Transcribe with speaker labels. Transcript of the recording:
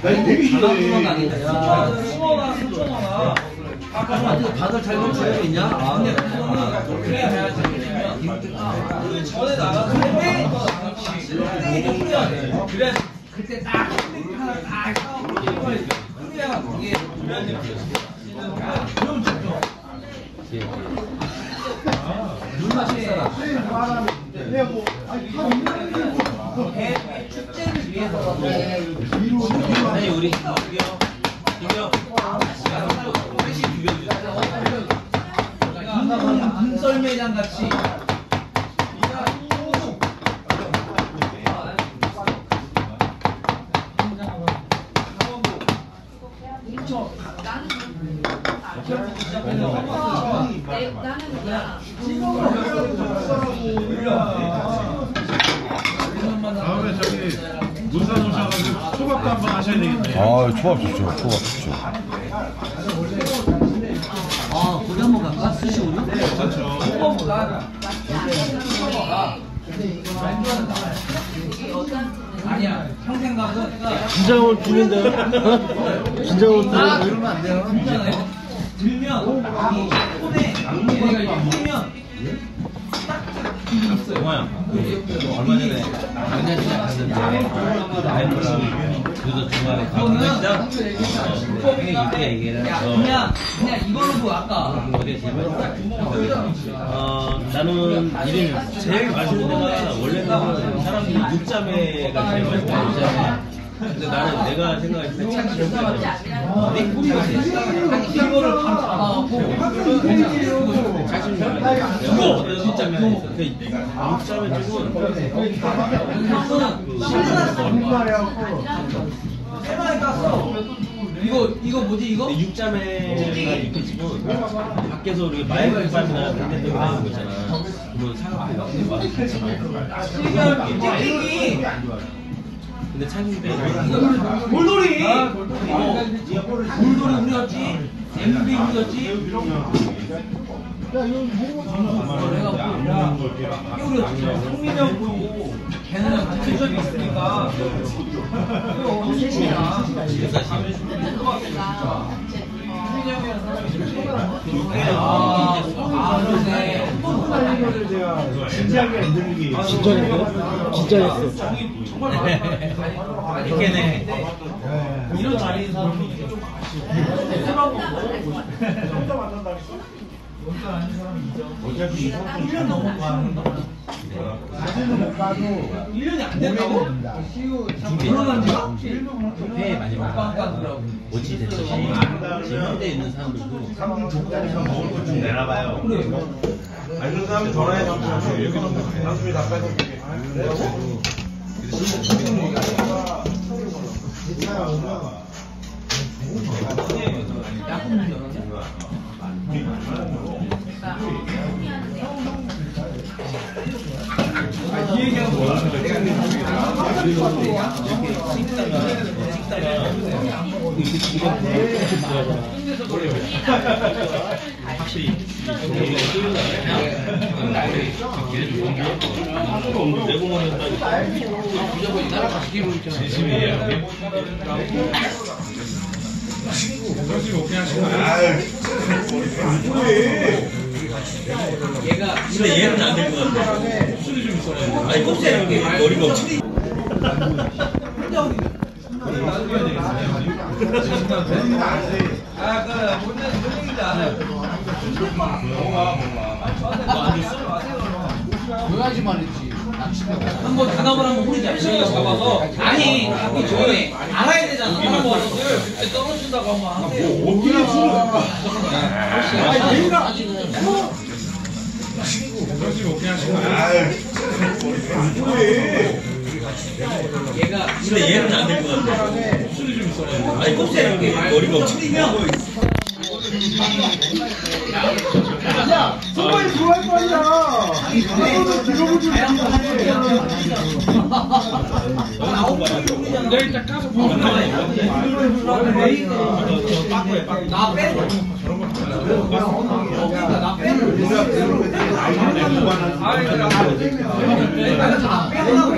Speaker 1: 나 되게 싫어해.
Speaker 2: 수어나 수정어나 아까 다들 잘 맞춰져 있냐? 근데 그거는 그래야 해야지. 그 전에 나가서 좀 뿌려야 돼. 그래야 그때 딱 하나 딱 그래야 그게 그래야 돼. 그럼 좋죠. 물 마실 사람. 개 축제를 위해서
Speaker 3: 아니 우리 이겨 이겨 회식 비벼주세요
Speaker 2: 눈썰매장 같이
Speaker 4: 내- 나는 그냥
Speaker 5: 다음에 저기 문산 오셔가지고 초밥도 한번 하셔야 되겠네.
Speaker 6: 아, 초밥 좋죠. 초밥 좋죠.
Speaker 2: 아 거기 한번 갈까? 스시오리?
Speaker 5: 그렇죠.
Speaker 2: 그거보다 아니야 평생 가서
Speaker 7: 긴장을 주는데 긴장을
Speaker 2: 아
Speaker 7: 주는데
Speaker 2: 그러면 안 돼요 들면 이 손에 얘네가 이렇게 풀면
Speaker 3: 영화야. 얼마 전에 강남시장 갔는데 와이프랑 그저 중간에 강남시장 형이 이렇게 얘기를
Speaker 2: 야
Speaker 3: 해서
Speaker 2: 그냥 그냥 이걸로 보 아까
Speaker 3: 어디가 제일 맛있다? 어, 나는 이름 제일 맛있는 데가 원래는 사람들이 육자매가 제일 맛있다 육자매 근데 나는 내가 생각했을 때 육자매 내 제일
Speaker 2: 이거를 바로 잡아갖고
Speaker 3: 그거 육자매 하나 있어 그 육자매 쪽은
Speaker 2: 세마리 깠어 이거 이거 뭐지 이거?
Speaker 3: 근데 육자매가 이렇게 지금 밖에서 우리 마이크판이나 밴드 하는 거 있잖아. 그거 사갖고 막 와서 같이 먹고
Speaker 2: 찌개기
Speaker 3: 근데
Speaker 2: 돌돌이 어, 돌돌이 우리였지 MB 우리였지 우리였지 성민형 보고 걔는 텐션이 있으니까 이거 셋이야 아, 아, 그러네.
Speaker 1: 진지하게 안 게.
Speaker 7: 진짜인데? 진짜였어
Speaker 3: 이렇게네
Speaker 2: 이런 자리에 사람이 좀
Speaker 1: 어차피 이
Speaker 2: 1년 넘은 거야. 1년이 안 됐다고? 결혼한 지가?
Speaker 3: 먹어
Speaker 2: 빵빵하더라고.
Speaker 3: 어찌 됐든 지금 현대에 있는 사람들도
Speaker 1: 먹을 거좀 내놔봐요.
Speaker 2: 그래.
Speaker 1: 아니, 그런 사람 전화해 삼촌. 여기 좀 삼촌이 다 뺏어줄게.
Speaker 2: 이 얘기하고 뭐야? 얘가
Speaker 3: 근데 얘는 안 될 것 같아 술이 좀 있어야 아니 껍질에 이렇게 머리가 없지
Speaker 2: 아, 그, 뭔, 뭔 얘기인지 알아요.
Speaker 8: 그래야지 말이지.
Speaker 2: 한번 단합을 한번 후리자. 저희가 잡아서. 아니, 갖기 전에 알아야 되잖아. 한번 그때 떨어진다고 하면 안 돼요. 얘가
Speaker 3: 근데 얘는 안 될 것 같아 술이 좀 있어야 아니 이렇게 머리가 없지
Speaker 1: 아, 이거 할 거야.
Speaker 2: 나빼나빼